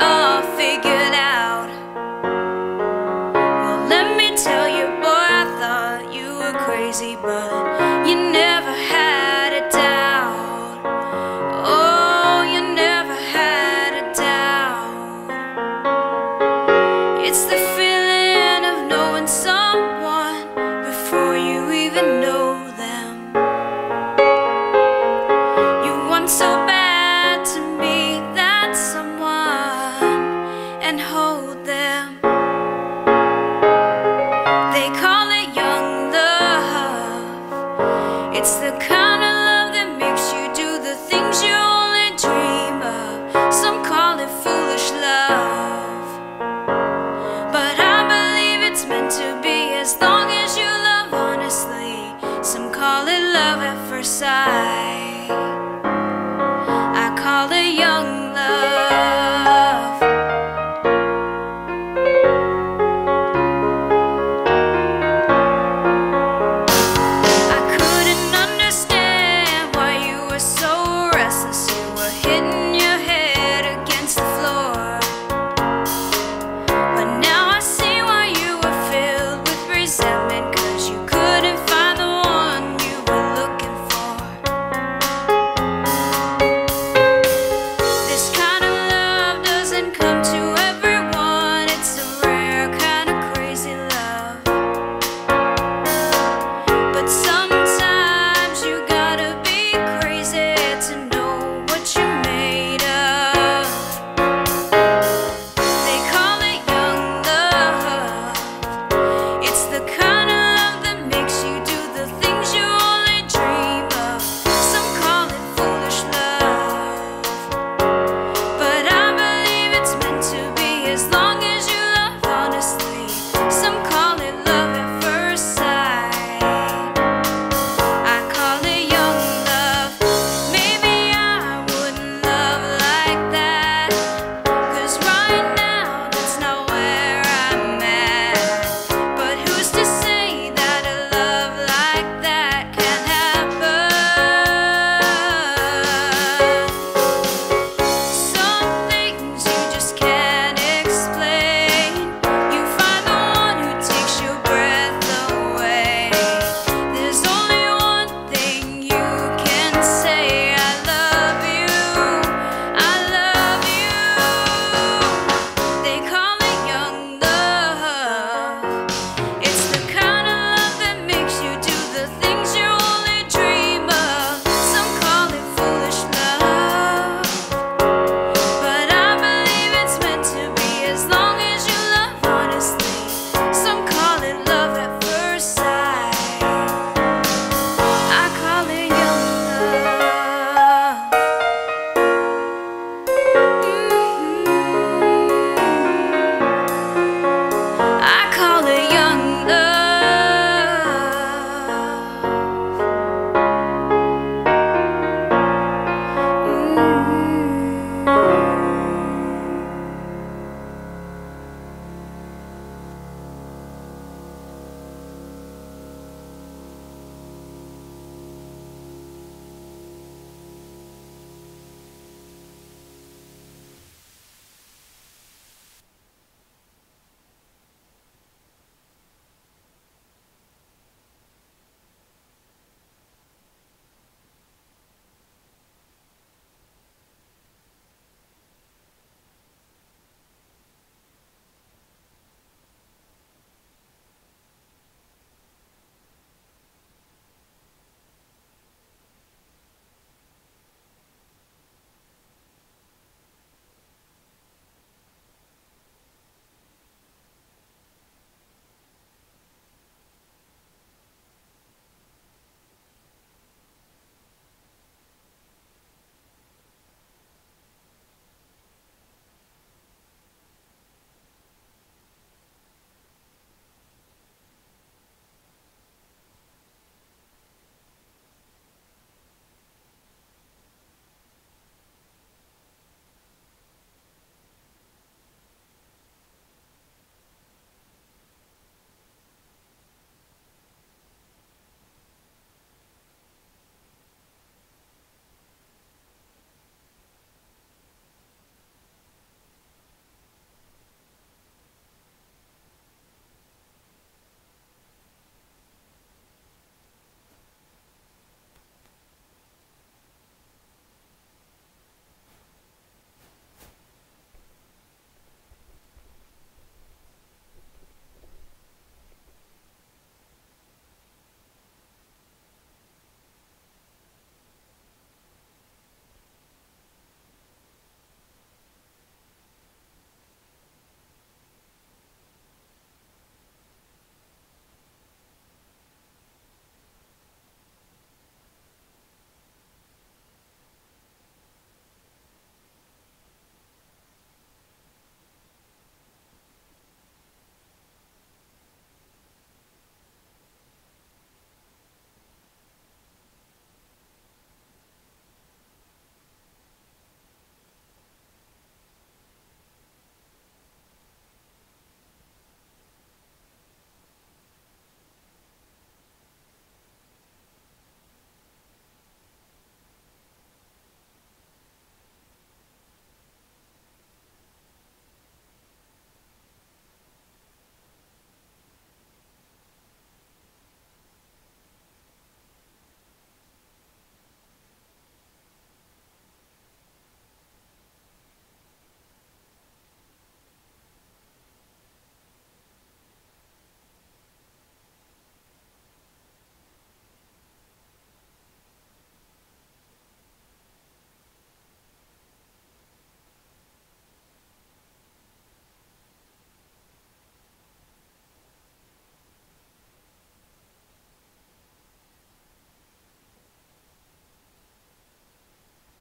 all figured out. Well, let me tell you, boy, I thought you were crazy But you never had a doubt. Oh, you never had a doubt. It's the feeling of knowing someone Before you even know them. You want so bad It's the kind of love that makes you do the things you only dream of. Some call it foolish love. But I believe it's meant to be as long as you love honestly. Some call it love at first sight.